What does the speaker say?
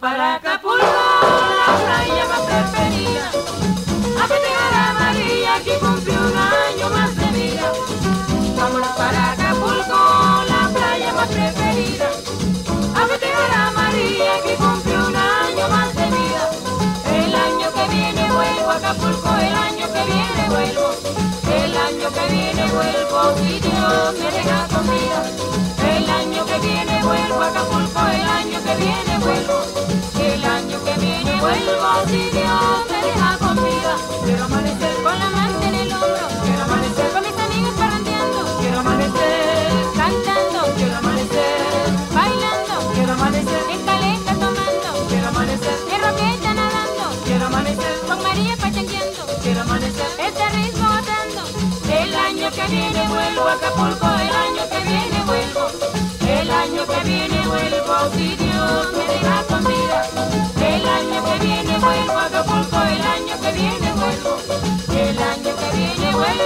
Para Acapulco, la playa más preferida. A festejar a María que cumplió un año más de vida. Vámonos para Acapulco, la playa más preferida. A festejar a María que cumplió un año más de vida. El año que viene vuelvo a Acapulco, el año que viene vuelvo. El año que viene vuelvo, si Dios me deja con vida. El año que viene vuelvo a Acapulco. Vuelvo, si Dios me deja con vida. Quiero amanecer con la amante en el hombro, quiero amanecer con mis amigos parrandeando, quiero amanecer cantando, quiero amanecer bailando, quiero amanecer en caleta tomando, quiero amanecer en roqueta nadando, quiero amanecer con María pachangueando, quiero amanecer este ritmo botando. El año que viene vuelvo a Acapulco,